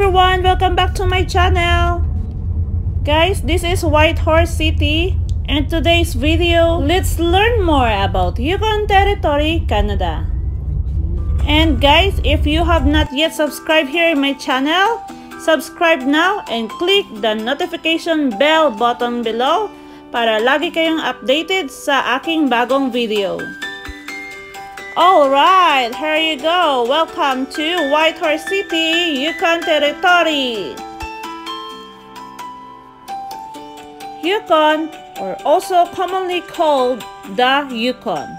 Everyone, welcome back to my channel. Guys, this is Whitehorse City and today's video, let's learn more about Yukon Territory, Canada. And guys, if you have not yet subscribed here in my channel, subscribe now and click the notification bell button below para lagi kayong updated sa aking bagong video. Alright, here you go. Welcome to Whitehorse City, Yukon Territory. Yukon, or also commonly called the Yukon,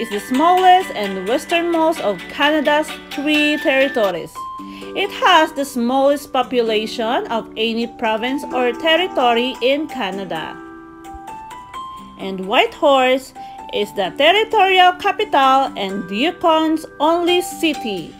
is the smallest and westernmost of Canada's three territories. It has the smallest population of any province or territory in Canada. And Whitehorse is the territorial capital and Yukon's only city.